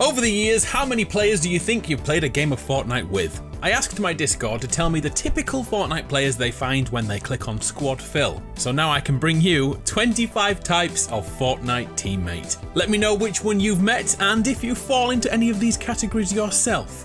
Over the years, how many players do you think you've played a game of Fortnite with? I asked my Discord to tell me the typical Fortnite players they find when they click on Squad Fill. So now I can bring you 25 types of Fortnite teammate. Let me know which one you've met and if you fall into any of these categories yourself.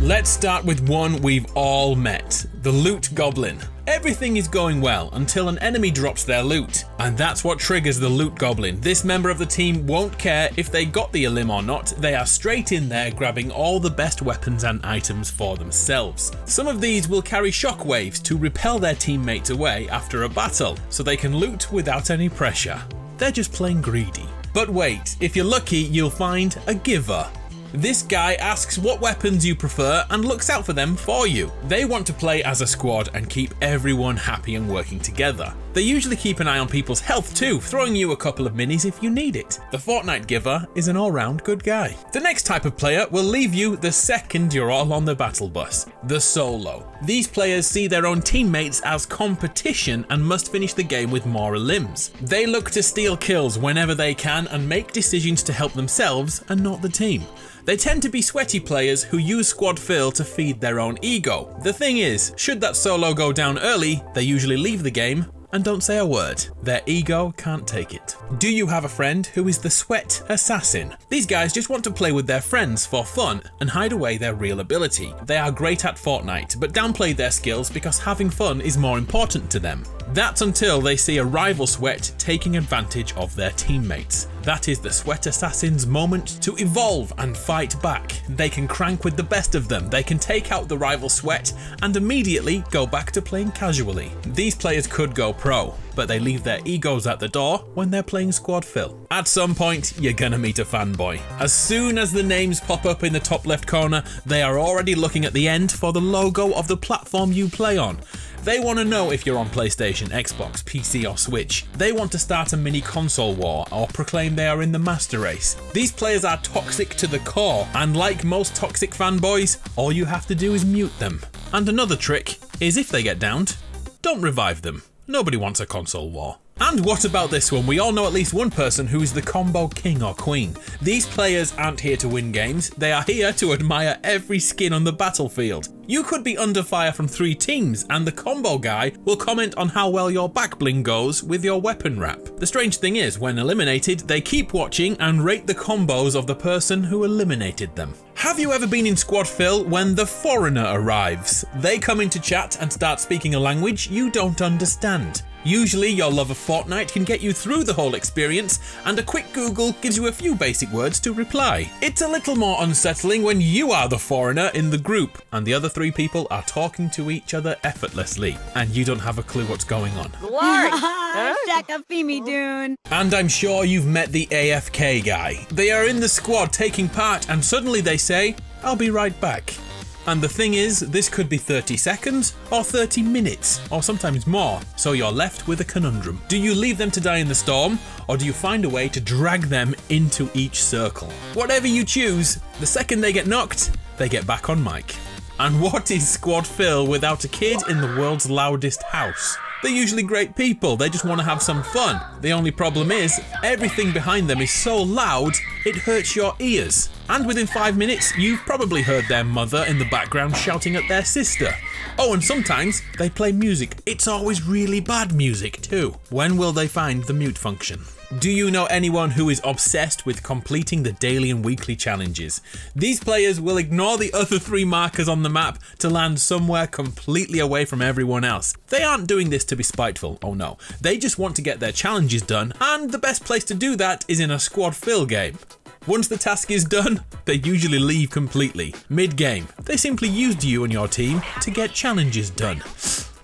Let's start with one we've all met, the Loot Goblin. Everything is going well until an enemy drops their loot, and that's what triggers the Loot Goblin. This member of the team won't care if they got the Elim or not, they are straight in there grabbing all the best weapons and items for themselves. Some of these will carry shockwaves to repel their teammates away after a battle, so they can loot without any pressure. They're just plain greedy. But wait, if you're lucky, you'll find a giver. This guy asks what weapons you prefer and looks out for them for you. They want to play as a squad and keep everyone happy and working together. They usually keep an eye on people's health too, throwing you a couple of minis if you need it. The Fortnite giver is an all-round good guy. The next type of player will leave you the second you're all on the battle bus, the solo. These players see their own teammates as competition and must finish the game with more elims. They look to steal kills whenever they can and make decisions to help themselves and not the team. They tend to be sweaty players who use squad fill to feed their own ego. The thing is, should that solo go down early, they usually leave the game and don't say a word. Their ego can't take it. Do you have a friend who is the sweat assassin? These guys just want to play with their friends for fun and hide away their real ability. They are great at Fortnite, but downplay their skills because having fun is more important to them. That's until they see a rival sweat taking advantage of their teammates. That is the Sweat Assassin's moment to evolve and fight back. They can crank with the best of them, they can take out the rival Sweat and immediately go back to playing casually. These players could go pro, but they leave their egos at the door when they're playing squad fill. At some point, you're gonna meet a fanboy. As soon as the names pop up in the top left corner, they are already looking at the end for the logo of the platform you play on. They want to know if you're on PlayStation, Xbox, PC or Switch. They want to start a mini console war or proclaim they are in the master race. These players are toxic to the core and like most toxic fanboys, all you have to do is mute them. And another trick is if they get downed, don't revive them. Nobody wants a console war. And what about this one? We all know at least one person who is the combo king or queen. These players aren't here to win games, they are here to admire every skin on the battlefield. You could be under fire from three teams and the combo guy will comment on how well your back bling goes with your weapon wrap. The strange thing is, when eliminated, they keep watching and rate the combos of the person who eliminated them. Have you ever been in squad fill when the foreigner arrives? They come into chat and start speaking a language you don't understand. Usually your love of Fortnite can get you through the whole experience, and a quick Google gives you a few basic words to reply. It's a little more unsettling when you are the foreigner in the group, and the other three people are talking to each other effortlessly, and you don't have a clue what's going on. And I'm sure you've met the AFK guy. They are in the squad taking part, and suddenly they say, I'll be right back. And the thing is, this could be 30 seconds or 30 minutes or sometimes more, so you're left with a conundrum. Do you leave them to die in the storm or do you find a way to drag them into each circle? Whatever you choose, the second they get knocked, they get back on mic. And what is Squad Fill without a kid in the world's loudest house? They're usually great people, they just want to have some fun. The only problem is, everything behind them is so loud, it hurts your ears. And within five minutes, you've probably heard their mother in the background shouting at their sister. Oh, and sometimes they play music. It's always really bad music too. When will they find the mute function? Do you know anyone who is obsessed with completing the daily and weekly challenges? These players will ignore the other three markers on the map to land somewhere completely away from everyone else. They aren't doing this to be spiteful, oh no. They just want to get their challenges done, and the best place to do that is in a squad fill game. Once the task is done, they usually leave completely, mid-game. They simply used you and your team to get challenges done.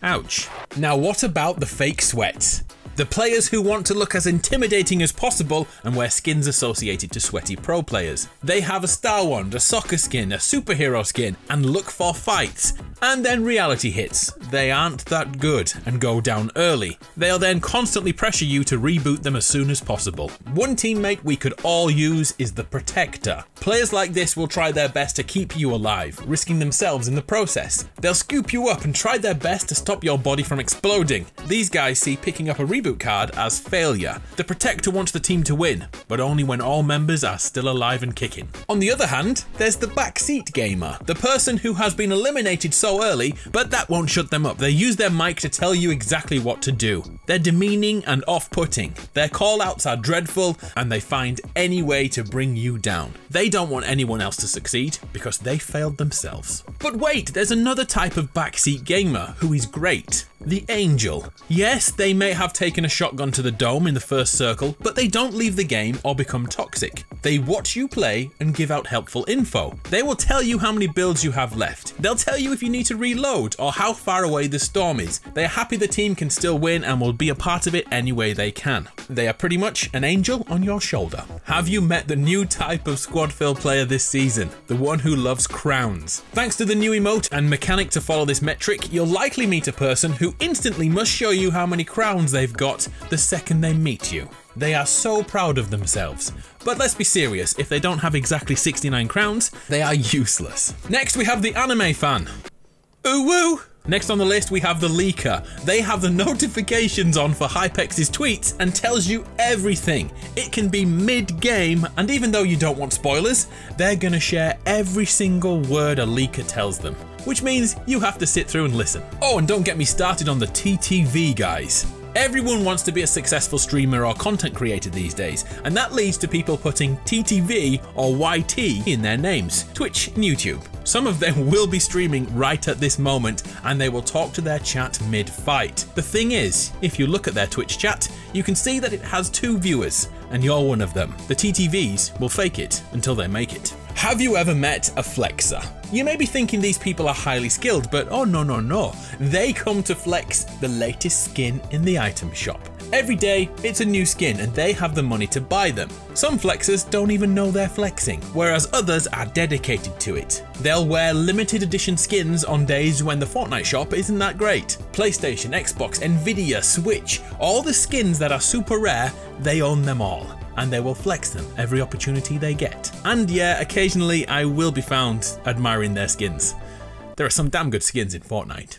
Ouch. Now what about the fake sweats? The players who want to look as intimidating as possible and wear skins associated to sweaty pro players. They have a star wand, a soccer skin, a superhero skin, and look for fights. And then reality hits. They aren't that good and go down early. They'll then constantly pressure you to reboot them as soon as possible. One teammate we could all use is the Protector. Players like this will try their best to keep you alive, risking themselves in the process. They'll scoop you up and try their best to stop your body from exploding. These guys see picking up a reboot card as failure. The Protector wants the team to win, but only when all members are still alive and kicking. On the other hand, there's the backseat gamer, the person who has been eliminated so early, but that won't shut them up. They use their mic to tell you exactly what to do. They're demeaning and off putting. Their call outs are dreadful, and they find any way to bring you down. They don't want anyone else to succeed because they failed themselves. But wait, there's another type of backseat gamer who is great. The Angel. Yes, they may have taken a shotgun to the dome in the first circle, but they don't leave the game or become toxic. They watch you play and give out helpful info. They will tell you how many builds you have left. They'll tell you if you need to reload or how far away the storm is. They are happy the team can still win and will be a part of it any way they can. They are pretty much an angel on your shoulder. Have you met the new type of squad fill player this season? The one who loves crowns. Thanks to the new emote and mechanic to follow this metric, you'll likely meet a person who instantly must show you how many crowns they've got the second they meet you. They are so proud of themselves. But let's be serious, if they don't have exactly 69 crowns, they are useless. Next we have the anime fan. Ooh woo! Next on the list, we have the leaker. They have the notifications on for Hypex's tweets and tells you everything. It can be mid-game, and even though you don't want spoilers, they're gonna share every single word a leaker tells them. Which means you have to sit through and listen. Oh, and don't get me started on the TTV guys. Everyone wants to be a successful streamer or content creator these days, and that leads to people putting TTV or YT in their names Twitch and YouTube. Some of them will be streaming right at this moment and they will talk to their chat mid fight. The thing is, if you look at their Twitch chat, you can see that it has two viewers, and you're one of them. The TTVs will fake it until they make it. Have you ever met a flexer? You may be thinking these people are highly skilled, but oh no, no, no. They come to flex the latest skin in the item shop. Every day, it's a new skin and they have the money to buy them. Some flexers don't even know they're flexing, whereas others are dedicated to it. They'll wear limited edition skins on days when the Fortnite shop isn't that great. PlayStation, Xbox, Nvidia, Switch, all the skins that are super rare, they own them all and they will flex them every opportunity they get. And yeah, occasionally I will be found admiring their skins. There are some damn good skins in Fortnite.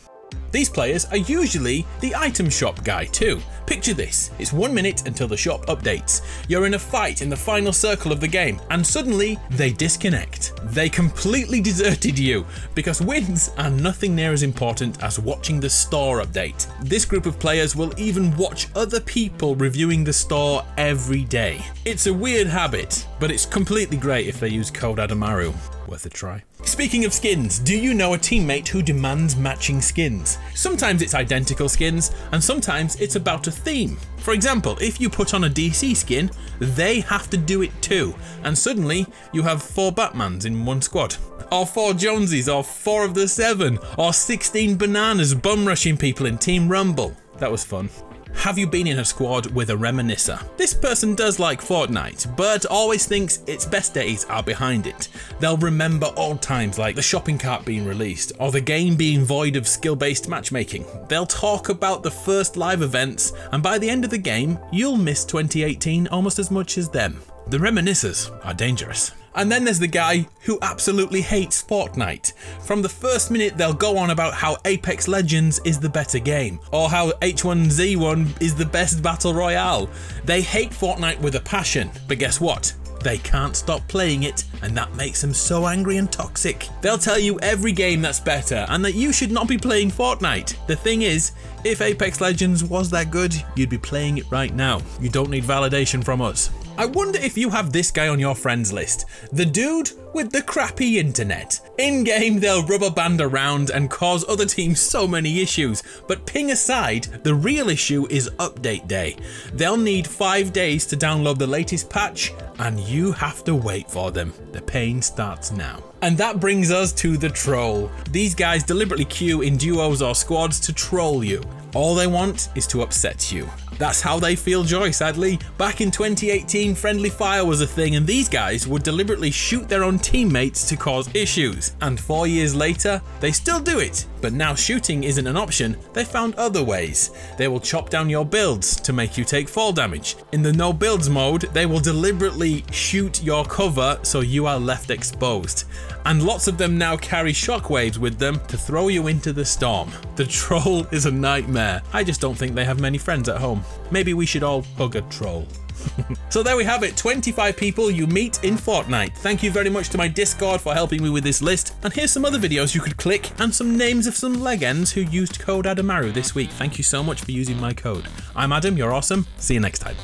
These players are usually the item shop guy too. Picture this, it's one minute until the shop updates. You're in a fight in the final circle of the game and suddenly they disconnect. They completely deserted you because wins are nothing near as important as watching the store update. This group of players will even watch other people reviewing the store every day. It's a weird habit, but it's completely great if they use code Adamaru worth a try. Speaking of skins, do you know a teammate who demands matching skins? Sometimes it's identical skins, and sometimes it's about a theme. For example, if you put on a DC skin, they have to do it too, and suddenly you have four Batmans in one squad. Or four Jonesies, or four of the seven, or 16 bananas bum rushing people in Team Rumble. That was fun. Have you been in a squad with a reminiscer? This person does like Fortnite, but always thinks its best days are behind it. They'll remember old times like the shopping cart being released, or the game being void of skill-based matchmaking. They'll talk about the first live events, and by the end of the game, you'll miss 2018 almost as much as them. The reminiscers are dangerous. And then there's the guy who absolutely hates Fortnite. From the first minute, they'll go on about how Apex Legends is the better game, or how H1Z1 is the best battle royale. They hate Fortnite with a passion, but guess what? They can't stop playing it, and that makes them so angry and toxic. They'll tell you every game that's better, and that you should not be playing Fortnite. The thing is, if Apex Legends was that good, you'd be playing it right now. You don't need validation from us. I wonder if you have this guy on your friends list. The dude with the crappy internet. In game, they'll rubber band around and cause other teams so many issues, but ping aside, the real issue is update day. They'll need 5 days to download the latest patch, and you have to wait for them. The pain starts now. And that brings us to the troll. These guys deliberately queue in duos or squads to troll you. All they want is to upset you. That's how they feel joy, sadly. Back in 2018, friendly fire was a thing, and these guys would deliberately shoot their own teammates to cause issues. And four years later, they still do it, But now shooting isn't an option, they found other ways. They will chop down your builds to make you take fall damage. In the no builds mode, they will deliberately shoot your cover so you are left exposed. And lots of them now carry shockwaves with them to throw you into the storm. The troll is a nightmare. I just don't think they have many friends at home. Maybe we should all hug a troll. So there we have it, 25 people you meet in Fortnite. Thank you very much to my Discord for helping me with this list. And here's some other videos you could click and some names of some legends who used code Adamaru this week. Thank you so much for using my code. I'm Adam, you're awesome. See you next time.